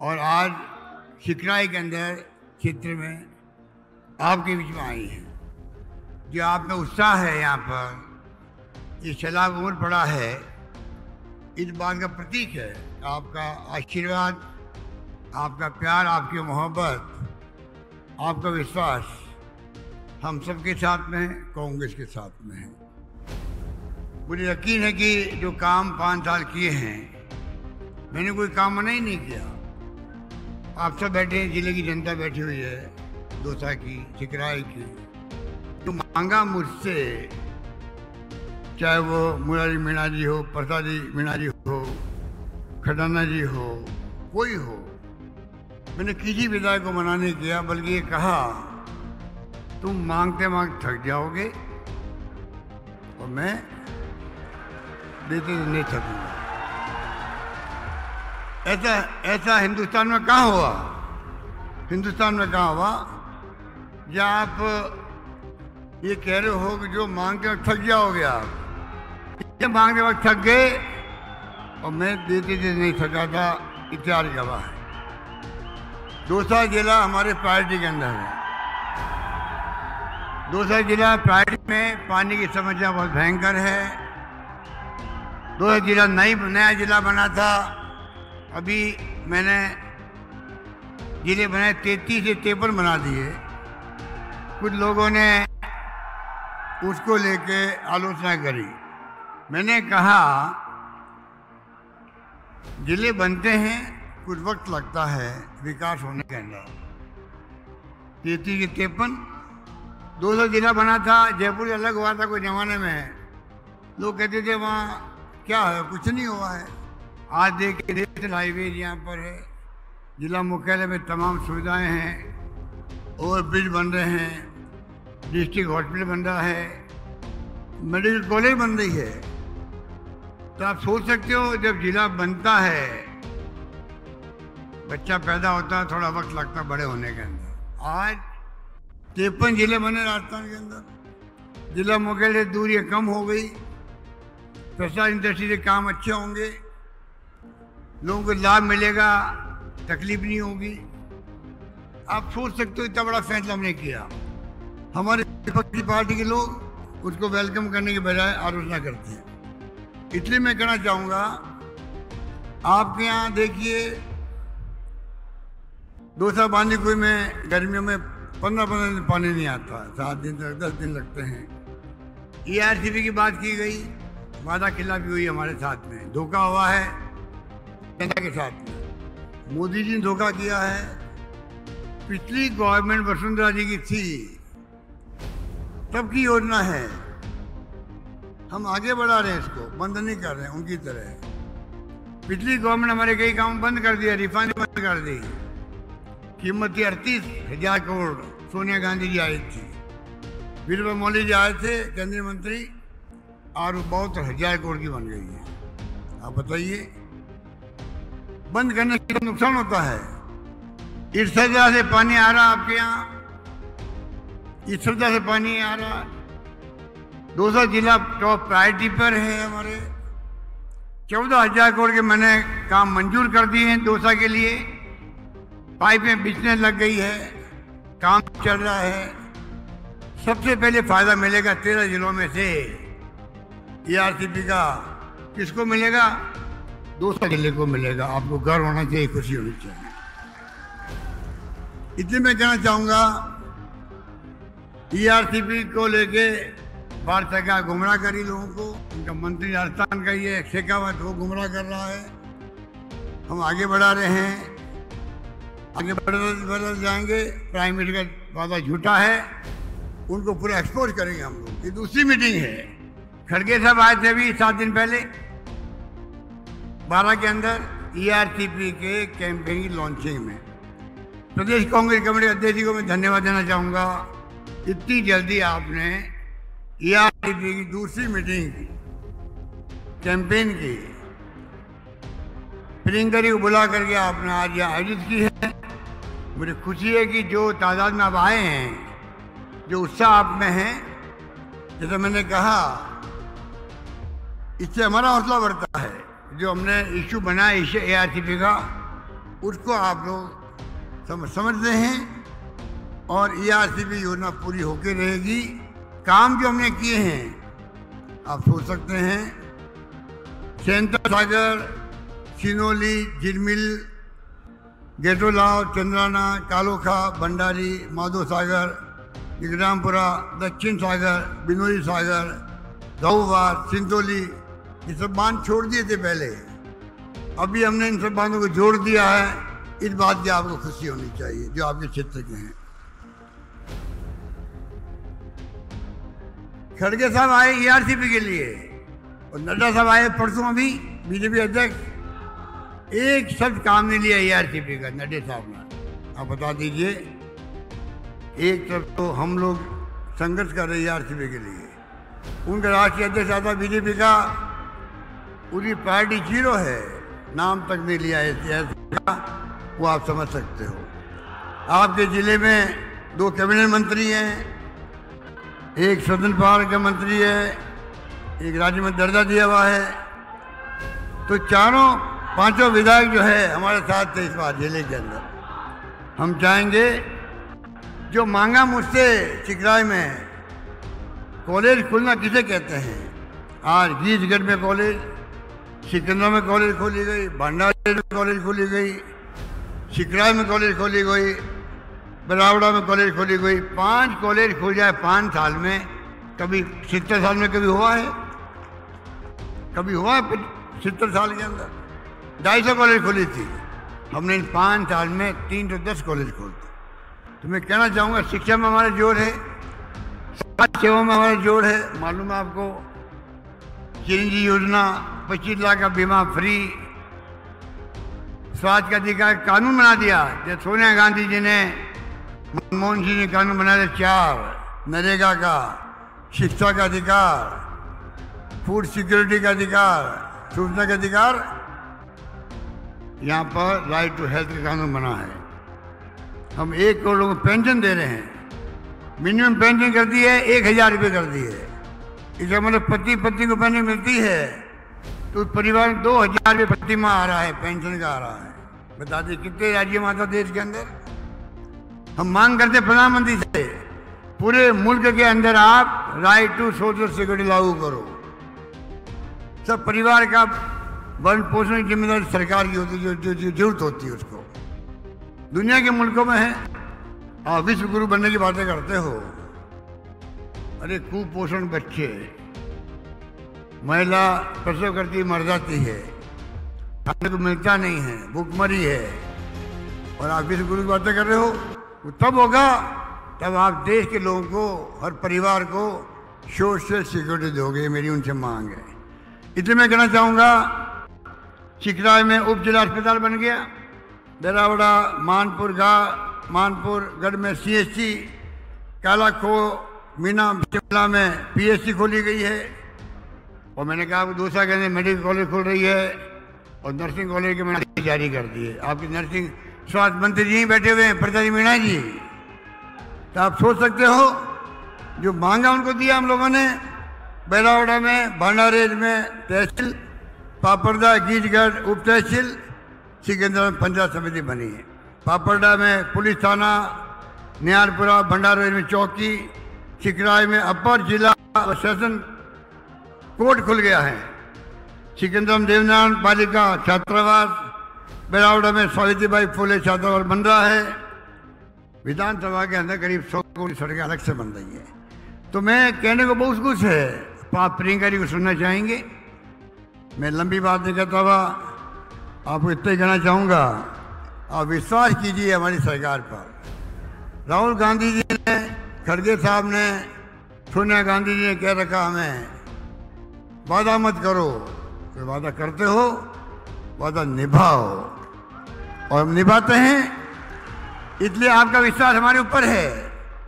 और आज शिकराई के अंदर क्षेत्र में आपके बीच में आई हैं। जो आप में उत्साह है यहाँ पर, ये सलाब उम्र पड़ा है, इस बात का प्रतीक है। आपका आशीर्वाद, आपका प्यार, आपकी मोहब्बत, आपका विश्वास हम सबके साथ में है कांग्रेस के साथ में है। मुझे यकीन है कि जो काम पाँच साल किए हैं, मैंने कोई काम मना ही नहीं किया। आप सब बैठे हैं, ज़िले की जनता बैठी हुई है दोसा की चिकराई की। तो मांगा मुझसे, चाहे वो मुरारी मीणा जी हो, प्रसादी मीणा जी हो खडाना जी हो, कोई हो, मैंने किसी विधायक को मना नहीं किया, बल्कि ये कहा, तुम मांगते मांग थक जाओगे, और मैं देते नहीं थकूँगा। ऐसा ऐसा हिंदुस्तान में कहाँ हुआ? हिंदुस्तान में कहाँ हुआ? या आप ये कह रहे हो कि जो मांगते वक्त थक जाओगे आप ये मांगते वक्त थक गए और मैं देते देते नहीं थका था, इतिहास गवाह है। दूसरा जिला हमारे पार्टी के अंदर है। दूसरा जिला पार्टी में पानी की समस्या बहुत भयंकर है। दूसरा जिला नई, नया जिला बना था। अभी मैंने ज़िले बनाए, तैतीस से तिरपन बना दिए। कुछ लोगों ने उसको लेके आलोचना करी। मैंने कहा, ज़िले बनते हैं, कुछ वक्त लगता है विकास होने के अंदर। तैतीस से तिरपन दो सौ जिला बना था, जयपुर अलग हुआ था कोई जमाने में। लोग कहते थे, वहाँ क्या है? कुछ नहीं हुआ है। आज देखिए नेशनल हाईवे यहाँ पर है। जिला मुख्यालय में तमाम सुविधाएँ हैं ओवर ब्रिज बन रहे हैं। डिस्ट्रिक्ट हॉस्पिटल बन रहा है। मेडिकल कॉलेज बन रही है। तो आप सोच सकते हो, जब जिला बनता है, बच्चा पैदा होता है, थोड़ा वक्त लगता बड़े होने के अंदर। आज तिरपन ज़िले बने राजस्थान के अंदर। जिला मुख्यालय दूरी कम हो गई। प्रसाद इंडस्ट्री से काम अच्छे होंगे। लोगों को लाभ मिलेगा, तकलीफ़ नहीं होगी। आप सोच सकते हो इतना बड़ा फैसला हमने किया। हमारे विपक्षी पार्टी के लोग उसको वेलकम करने के बजाय आलोचना करते हैं। इसलिए मैं कहना चाहूँगा, आपके यहाँ देखिए दो साल बांधी कोई में गर्मियों में पंद्रह पंद्रह दिन पानी नहीं आता, सात दिन तक दस दिन लगते हैं। ई की बात की गई वादा खिलाफी हुई हमारे साथ में। धोखा हुआ है। जनता के साथ। मोदी जी ने धोखा किया है। पिछली गवर्नमेंट वसुंधरा जी की थी। तब की योजना है। हम आगे बढ़ा रहे हैं इसको। बंद नहीं कर रहे हैं, उनकी तरह। पिछली गवर्नमेंट हमारे कई काम बंद कर दिया रिफाइनरी बंद कर दी। कीमत थी अड़तीस हज़ार करोड़। सोनिया गांधी जी आई थी। वीरभद्र मौली जी आए थे, केंद्रीय मंत्री। और बहुत हज़ार करोड़ की बन गई है। आप बताइए। बंद करने से तो नुकसान होता है। सजा से पानी आ रहा आपके यहाँ? सजा से पानी आ रहा दूसरा जिला टॉप प्रायोरिटी पर है हमारे। चौदह हज़ार करोड़ के मैंने काम मंजूर कर दिए हैं दोसा के लिए। पाइपें बिछने लग गई है। काम चल रहा है। सबसे पहले फ़ायदा मिलेगा तेरह जिलों में से। ईआरसीपी का। किसको मिलेगा? दूसरा ज़िले को मिलेगा। आपको गर्व होना चाहिए, खुशी होनी चाहिए। इसलिए मैं कहना चाहूँगा ईआरसीपी को लेके भारत सरकार गुमराह करी लोगों को। उनका मंत्री राजस्थान का ये शेखावत वो गुमराह कर रहा है। हम आगे बढ़ा रहे हैं। आगे बढ़ बढ़ जाएँगे। प्राइम मिनिस्टर का वादा झूठा है। उनको पूरा एक्सपोज करेंगे हम लोग। ये दूसरी मीटिंग है। खड़गे साहब आए थे अभी सात दिन पहले। बारह के अंदर ईआरसीपी के कैंपेन की लॉन्चिंग में। प्रदेश कांग्रेस कमेटी अध्यक्ष जी को मैं धन्यवाद देना चाहूँगा। इतनी जल्दी आपने ईआरसीपी की दूसरी मीटिंग की कैंपेन की। प्रियंकरी को बुला करके आपने आज यहाँ आयोजित की है। मुझे खुशी है कि जो तादाद में आप आए हैं, जो उत्साह आप में है, जैसे मैंने कहा, इससे हमारा हौसला बढ़ता है। जो हमने इशू बनाया ए आर सी पी का, उसको आप लोग समझ समझते हैं और ए आर सी पी योजना पूरी होकर रहेगी। काम जो हमने किए हैं, आप सोच सकते हैं। सेंटर सागर, सिनोली झिलमिल गेटोलाव, चंद्राना, कालोखा, भंडारी, माधो सागर विक्रमपुरा दक्षिण सागर बिनोई सागर गौवार सिंदोली ये सब बाँध छोड़ दिए थे पहले। अभी हमने इन सब बांधों को जोड़ दिया है। इस बात की आपको खुशी होनी चाहिए, जो आपके क्षेत्र के हैं। खड़गे साहब आए ईआरसीपी के लिए, और नड्डा साहब आए परसों अभी बीजेपी अध्यक्ष। एक शब्द काम नहीं लिया ईआरसीपी का, नड्डे साहब ने। आप बता दीजिए, एक तरफ़ तो हम लोग संघर्ष कर रहे हैं आरसीबी के लिए। उनका राष्ट्रीय अध्यक्ष आता बीजेपी का पूरी पार्टी ज़ीरो है। नाम तक नहीं लिया है का वो आप समझ सकते हो। आपके ज़िले में दो कैबिनेट मंत्री हैं। एक सदन पार का मंत्री है। एक राज्य में दर्जा दिया हुआ है। तो चारों, पाँचों विधायक जो है हमारे साथ थे इस बार ज़िले के अंदर। हम चाहेंगे, जो मांगा मुझसे चिकराई में, कॉलेज खुलना किसे कहते हैं? आज गीजगढ़ में कॉलेज सिकंदरा में कॉलेज खोली गई, भंडारी में कॉलेज खोली गई सिकराई में कॉलेज खोली गई, बरावड़ा में कॉलेज खोली गई। पाँच कॉलेज खुल जाए पाँच साल में, कभी सत्तर साल में कभी हुआ है? कभी हुआ है सत्तर साल के अंदर? ढाई सौ कॉलेज खोली थी। हमने इन पाँच साल में तीन सौ दस कॉलेज खोल दी तो मैं कहना चाहूँगा, शिक्षा में हमारा ज़ोर है समाज सेवा में हमारा ज़ोर है। मालूम है आपको चिरंजी योजना, पच्चीस लाख का बीमा फ्री। स्वास्थ्य का अधिकार कानून बना दिया, जब सोनिया गांधी जी ने, मनमोहन सिंह ने कानून बनाया चार, नरेगा का, शिक्षा का अधिकार फ़ूड सिक्योरिटी का अधिकार सूचना का अधिकार, यहाँ पर राइट टू हेल्थ का कानून बना है। हम एक करोड़ लोगों को पेंशन दे रहे हैं। मिनिमम पेंशन कर दी है, एक हज़ार रुपये कर दी है। इसका मतलब पति, पत्नी को पेंशन मिलती है तो परिवार दो हज़ार रुपये प्रति माह आ रहा है, पेंशन का आ रहा है। बता दी, कितने राज्य में आता देश के अंदर? हम मांग करते प्रधानमंत्री से, पूरे मुल्क के अंदर आप राइट टू सोशल सिक्योरिटी लागू करो। सब परिवार का भरण पोषण की ज़िम्मेदारी सरकार की होती है, जो ज़रूरत होती है उसको। दुनिया के मुल्कों में है, आप विश्व गुरु बनने की बातें करते हो। अरे कुपोषण बच्चे, महिला प्रसव करती मर जाती है। खाने को मिलता नहीं है भूखमरी है। और आप विश्व गुरु की बातें कर रहे हो, वो तब होगा तब आप देश के लोगों को, हर परिवार को सोशल सिक्योरिटी दोगे मेरी उनसे मांग है। इसलिए मैं कहना चाहूँगा चिकराय में उप जिला अस्पताल बन गया। दरावड़ा मानपुर गा मानपुर, गढ़ में सीएससी काला खो मीना शिमला में पीएससी खोली गई है और मैंने कहा कि दूसरा कहने, मेडिकल कॉलेज खोल रही है और नर्सिंग कॉलेज के मैंने जारी कर दी है। आपकी नर्सिंग स्वास्थ्य मंत्री जी बैठे हुए हैं प्रचारी मीणा जी। तो आप सोच सकते हो, जो मांगा उनको दिया हम लोगों ने, बैरावड़ा में भांडारेज में तहसील पापड़दा गीजगढ़ उप तहसील, सिकंदर में पंचायत समिति बनी है। पापड़ा में पुलिस थाना, नियारपुरा भंडारेज में चौकी सिकराय में अपर जिला सेशन कोर्ट खुल गया है। सिकंदरम देवनारायण बालिका छात्रावास बेरावड़ा में सावित्रीबाई फूले छात्रावास बन रहा है। विधानसभा के अंदर करीब सौ करोड़ सड़कें अलग से बन रही है। तो मैं कहने को बहुत कुछ है। आप प्रियंका जी को सुनना चाहेंगे। मैं लंबी बात नहीं करता हुआ आपको इतना ही कहना चाहूँगा। आप विश्वास कीजिए हमारी सरकार पर। राहुल गांधी जी खड़गे साहब ने सोनिया गांधी जी ने कह रखा हमें, वादा मत करो तो वादा करते हो, वादा निभाओ। और हम निभाते हैं। इसलिए आपका विश्वास हमारे ऊपर है।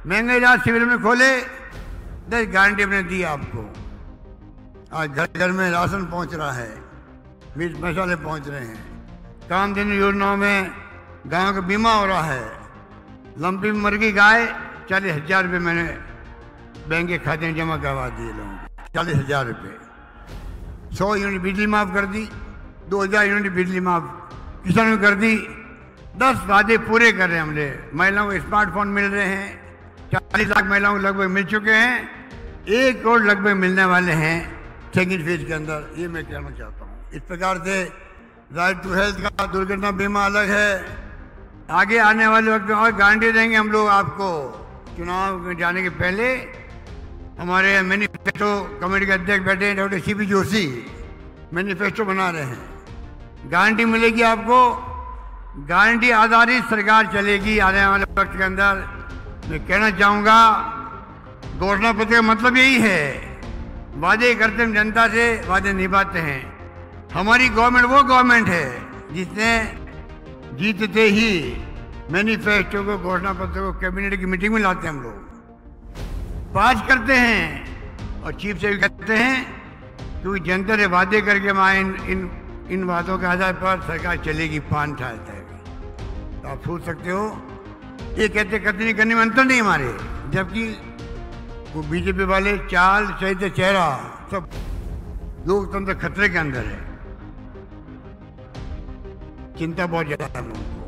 महँगाई राज शिविर में खोले, दस गारंटी हमने दी आपको। आज घर घर में राशन पहुँच रहा है मिर्च मसाले पहुँच रहे हैं। काम दिन योजनाओं में गायों का बीमा हो रहा है। लंबी में मर गई गाय चालीस हज़ार रुपये मैंने बैंक के खाते में जमा करवा दिए लोगों को। चालीस हज़ार रुपये। सौ यूनिट बिजली माफ़ कर दी, दो हज़ार यूनिट बिजली माफ़ किसानों कर दी। दस वादे पूरे कर रहे हैं हमने। महिलाओं को स्मार्टफ़ोन मिल रहे हैं। चालीस लाख महिलाओं को लगभग मिल चुके हैं। एक करोड़ लगभग मिलने वाले हैं सेकेंड फ़ेज़ के अंदर। ये मैं कहना चाहता हूँ। इस प्रकार से राइट टू हेल्थ का दुर्घटना बीमा अलग है। आगे आने वाले वक्त में और गारंटी देंगे हम लोग आपको। चुनाव में जाने के पहले हमारे मैनिफेस्टो कमेटी के अध्यक्ष बैठे हैं, doctor C P Joshi. Manifesto बना रहे हैं। गारंटी मिलेगी आपको। गारंटी आधारित सरकार चलेगी आने वाले वक्त के अंदर। मैं कहना चाहूँगा घोषणा पत्र का मतलब यही है। वादे करते हैं जनता से, वादे निभाते हैं। हमारी गवर्नमेंट वो गवर्नमेंट है जिसने जीतते ही मैनिफेस्टो को, घोषणा पत्र को कैबिनेट की मीटिंग में लाते हैं हम लोग। पास करते हैं और चीफ से भी कहते हैं क्योंकि जनता ने वादे करके हमारे इन इन इन वादों के आधार पर सरकार चलेगी, पान साल तक तो आप सोच सकते हो, ये कहते करते नहीं करने में अंतर नहीं हमारे। जबकि वो बीजेपी वाले, चाल चैत्य चेहरा, सब लोकतंत्र खतरे के अंदर है। चिंता बहुत ज़्यादा है हम लोगों को।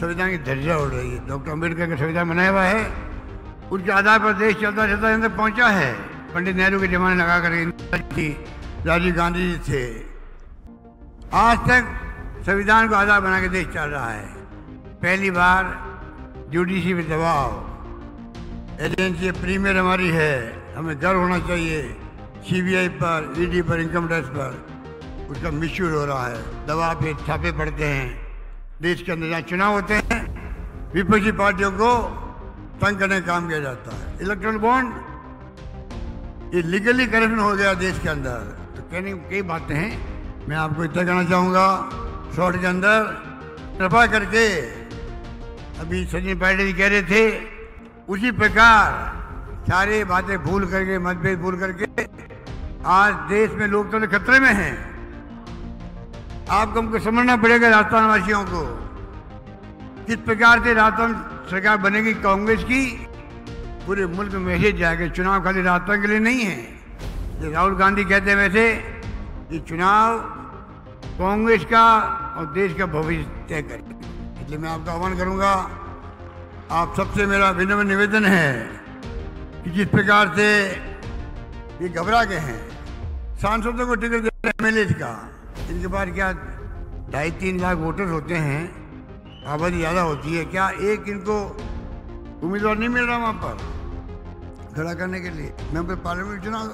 संविधान की धज्जा उड़ रही है। डॉक्टर अंबेडकर का संविधान बनाया हुआ है। उनके आधार पर देश चलता चलता अंदर पहुँचा है। पंडित नेहरू के जमाने लगा कर राजीव गांधी जी थे। आज तक संविधान को आधार बना के देश चल रहा है। पहली बार जुडिशी में दबाव। एजेंसी प्रीमियर हमारी है। हमें गर्व होना चाहिए। सीबीआई पर ईडी पर इनकम टैक्स पर। उसका मिसयूज हो रहा है। दवा पे छापे पड़ते हैं। देश के अंदर जहाँ चुनाव होते हैं, विपक्षी पार्टियों को तंग करने का काम किया जाता है। इलेक्ट्रॉनिक बॉन्ड, ये लीगली करप्शन हो गया देश के अंदर। तो कहने कई बातें हैं। मैं आपको इतना कहना चाहूँगा, शॉर्ट के अंदर, कृपा करके, अभी सचिन पायलट जी कह रहे थे, उसी प्रकार सारे बातें भूल करके, मतभेद भूल करके, आज देश में लोकतंत्र खतरे में हैं। आपको हमको समझना पड़ेगा राजस्थान वासियों को। किस प्रकार से राजस्थान सरकार बनेगी कांग्रेस की, पूरे मुल्क में मैसेज जाएगा। चुनाव खाली राजस्थान के लिए नहीं है। जो राहुल गांधी कहते हैं वैसे ये चुनाव कांग्रेस का और देश का भविष्य तय करेगा इसलिए मैं आपका आह्वान करूँगा, आप सबसे मेरा विनम्र निवेदन है कि जिस प्रकार से ये घबरा गए हैं, सांसदों को टिकट दे रहे एम का। इनके पास क्या ढाई तीन लाख वोटर्स होते हैं? आबादी ज़्यादा होती है क्या? एक इनको उम्मीदवार नहीं मिल रहा वहाँ पर। खड़ा करने के लिए मैं पार्लियामेंट चुनाव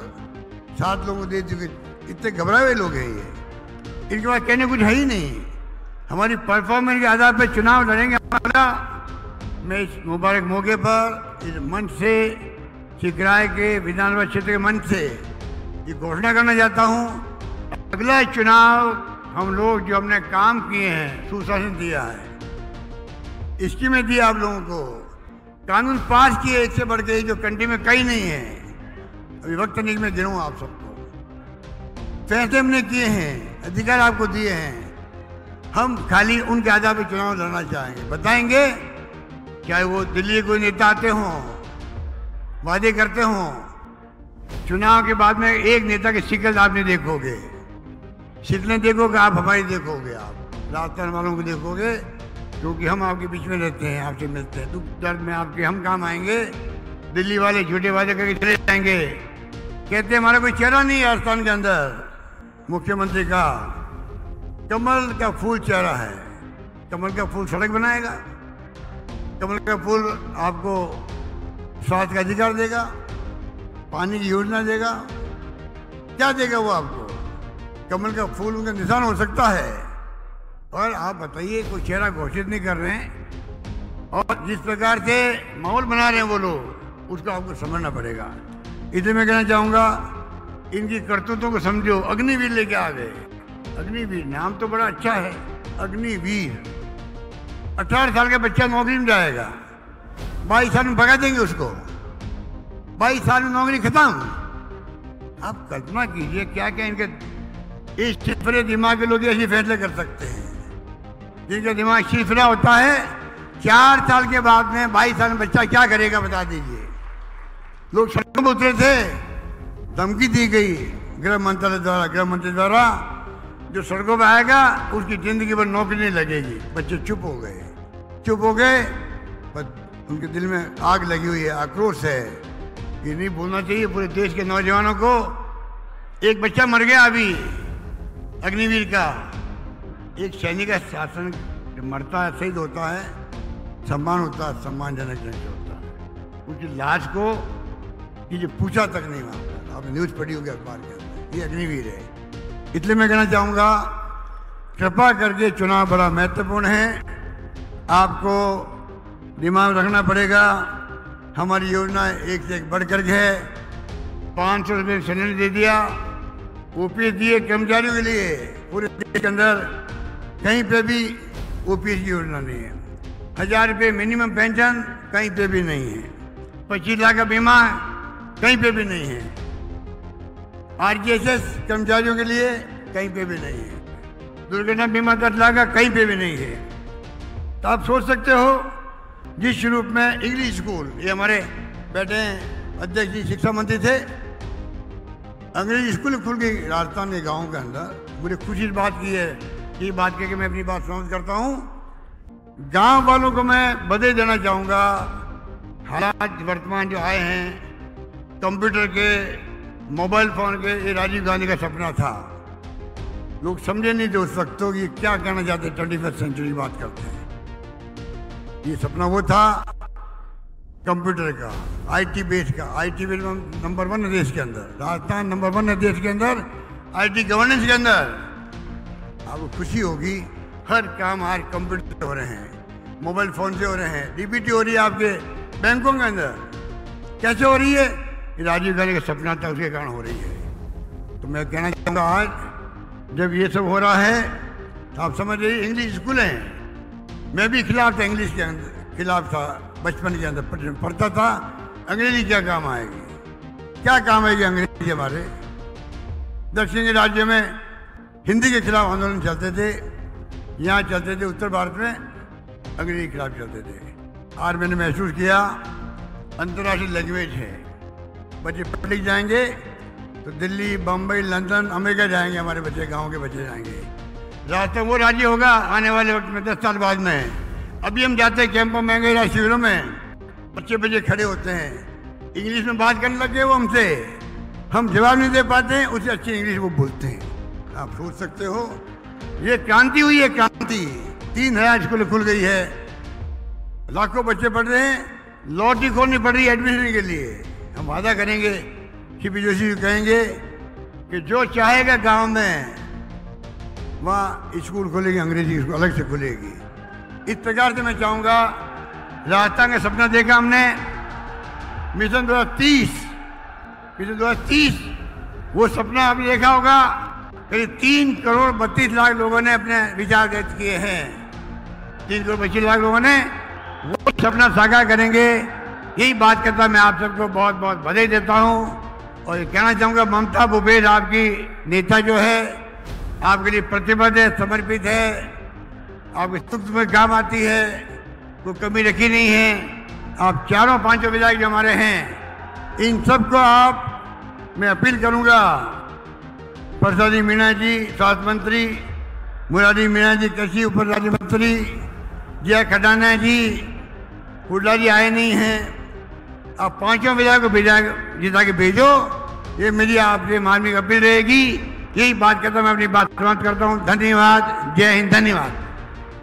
सात लोगों दे चुके इतने घबराए हुए लोग हैं ये। इनके पास कहने कुछ है ही नहीं। हमारी परफॉर्मेंस के आधार पर चुनाव लड़ेंगे हमारा। मैं इस मुबारक मौके पर इस मंच से सिकराय के विधानसभा क्षेत्र के मंच से ये घोषणा करना चाहता हूँ अगला चुनाव हम लोग जो हमने काम किए हैं, सुशासन दिया है। स्कीमें दी आप लोगों को। कानून पास किए एक से बढ़ के जो कंट्री में कहीं नहीं है। अभी वक्त नहीं, मैं गिनूँ आप सबको। फैसले हमने किए हैं, अधिकार आपको दिए हैं। हम खाली उनके आधार पर चुनाव लड़ना चाहेंगे। बताएँगे, चाहे वो दिल्ली कोई नेता आते हों, वादे करते हों, चुनाव के बाद में एक नेता की शिकल आपने देखोगे। शिकलें देखोगे? आप हमारी देखोगे आप। राजस्थान वालों को देखोगे, क्योंकि हम आपके बीच में रहते हैं, आपसे मिलते हैं। दुख दर्द में आपके हम काम आएँगे, दिल्ली वाले झूठे वादे करके चले जाएँगे। कहते हमारा कोई चेहरा नहीं है राजस्थान के अंदर। मुख्यमंत्री का, कमल का फूल चेहरा है। कमल का फूल सड़क बनाएगा। कमल का फूल आपको स्वास्थ्य का अधिकार देगा, पानी की योजना देगा। क्या देगा वो आपको? कमल का फूल उनका निशान हो सकता है। और आप बताइए, कोई चेहरा घोषित नहीं कर रहे हैं? और जिस प्रकार से माहौल बना रहे हैं वो लोग, उसको आपको समझना पड़ेगा। इसे मैं कहना चाहूँगा, इनकी करतूतों को समझो, अग्निवीर लेके आ गए। अग्निवीर नाम तो बड़ा अच्छा है, अग्निवीर। अठारह साल का बच्चा नौकरी में जाएगा। बाईस साल में भगा देंगे उसको। बाईस साल में नौकरी खत्म। आप कल्पना कीजिए क्या क्या इनके इस चिड़फरे दिमाग के लोग ऐसे फैसले कर सकते हैं। जिनका दिमाग चिड़फरा होता है, चार साल के बाद में बाईस साल में बच्चा क्या करेगा बता दीजिए। लोग सड़कों उतरे थे, धमकी दी गई गृह मंत्रालय द्वारा, गृह मंत्री द्वारा। जो सड़कों पर आएगा, उसकी ज़िंदगी भर नौकरी नहीं लगेगी। बच्चे चुप हो गए। चुप हो गए, बस उनके दिल में आग लगी हुई है, आक्रोश है। ये नहीं बोलना चाहिए, पूरे देश के नौजवानों को। एक बच्चा मर गया अभी। अग्निवीर का एक सैनिक का शासन मरता है, शहीद होता है, सम्मान होता है, सम्मानजनक ढंग से होता है। उनकी लाश को ये पूछा तक नहीं मानता आपने न्यूज़ पढ़ी होगी अखबार के अंदर। ये अग्निवीर है। इसलिए मैं कहना चाहूँगा, कृपा करके चुनाव बड़ा महत्वपूर्ण है। आपको दिमाग रखना पड़ेगा, हमारी योजना एक से एक बढ़ कर के है। पाँच सौ रुपये सिलेंडर दे दिया। ओपीएस दिए कर्मचारियों के लिए पूरे देश के अंदर कहीं पे भी ओपीएस की योजना नहीं है। हज़ार रुपये मिनिमम पेंशन कहीं पे भी नहीं है। पच्चीस लाख का बीमा कहीं पे भी नहीं है। आरजीएसएस कर्मचारियों के लिए कहीं पे भी नहीं है। दुर्घटना बीमा दस लाख का कहीं पे भी नहीं है। तो आप सोच सकते हो, जिस रूप में इंग्लिश स्कूल ये हमारे हैं, अध्यक्ष जी, शिक्षा मंत्री थे अंग्रेज़ी स्कूल खुल गई राजस्थान के गाँव के अंदर। मुझे खुशी इस बात की है ये बात कह के मैं अपनी बात समाप्त करता हूँ। गाँव वालों को मैं बधाई देना चाहूँगा। हालात वर्तमान जो आए हैं, कंप्यूटर के, मोबाइल फ़ोन के, ये राजीव गांधी का सपना था। लोग समझे नहीं थे उस वक्त तो ये क्या कहना चाहते ट्वेंटी फ़र्स्ट सेंचुरी बात करते हैं। ये सपना वो था कंप्यूटर का आईटी बेस का आईटी बेस नंबर वन है देश के अंदर, राजस्थान नंबर वन है देश के अंदर आईटी गवर्नेंस के अंदर। आपको खुशी होगी, हर काम आज कंप्यूटर से हो रहे हैं मोबाइल फ़ोन से हो रहे हैं डीबीटी हो रही है आपके बैंकों के अंदर। कैसे हो रही है? राजीव गांधी का सपना था, उसके कारण हो रही है। तो मैं कहना चाहूँगा आज, जब ये सब हो रहा है तो आप समझ रही इंग्लिश स्कूल हैं। मैं भी खिलाफ था इंग्लिश के खिलाफ था। बचपन के अंदर पढ़ता था, अंग्रेज़ी क्या काम आएगी? क्या काम आएगी अंग्रेज़ी हमारे दक्षिण के राज्य में हिंदी के खिलाफ आंदोलन चलते थे, यहाँ चलते थे उत्तर भारत में, अंग्रेज़ी के खिलाफ चलते थे। आज मैंने महसूस किया, अंतर्राष्ट्रीय लैंग्वेज है। बच्चे पढ़ लिख जाएँगे तो दिल्ली, बम्बई, लंदन, अमेरिका जाएँगे, हमारे बच्चे, गाँव के बच्चे जाएँगे। रास्ता वो राज्य होगा, आने वाले वक्त में, दस साल बाद में। अभी हम जाते हैं कैंपों में गए शिविरों में। बच्चे बच्चे खड़े होते हैं। इंग्लिश में बात करने लगे वो हमसे। हम जवाब नहीं दे पाते हैं उससे अच्छी इंग्लिश वो बोलते हैं। आप सोच सकते हो। ये क्रांति हुई है क्रांति। तीन हज़ार स्कूल खुल गई है। लाखों बच्चे पढ़ रहे हैं। लॉटरी खोलनी पड़ रही है एडमिशन के लिए। हम वादा करेंगे सीपी जोशी कहेंगे कि जो चाहेगा गाँव में, वहाँ स्कूल खोलेगी, अंग्रेज़ी स्कूल, अलग से खुलेगी। इस प्रकार से मैं चाहूँगा, राजस्थान का सपना देखा हमने। मिशन 2030 मिशन 2030 वो सपना आपने देखा होगा, करीब तीन करोड़ बत्तीस लाख लोगों ने अपने विचार व्यक्त किए हैं। तीन करोड़ पच्चीस लाख लोगों ने वो सपना साकार करेंगे। यही बात करता मैं आप सबको बहुत बहुत बधाई देता हूँ। और कहना चाहूँगा, ममता भूपेश आपकी नेता जो है, आपके लिए प्रतिबद्ध है, समर्पित है। आपके सुख में काम आती है? कोई कमी रखी नहीं है। आप चारों पाँचों विधायक जो हमारे हैं, इन सबको आप, मैं अपील करूँगा, प्रसादी मीणा जी, स्वास्थ्य मंत्री मुरारी मीणा जी, कृषि उप राज्य मंत्री, जय खडाना जी हुड्डा जी आए नहीं हैं। आप पाँचों विधायक को भेजा, जिता के भेजो। ये मेरी आपसे मार्मिक अपील रहेगी। यही बात करता हूँ, मैं अपनी बात समाप्त करता हूँ। धन्यवाद। जय हिंद, धन्यवाद।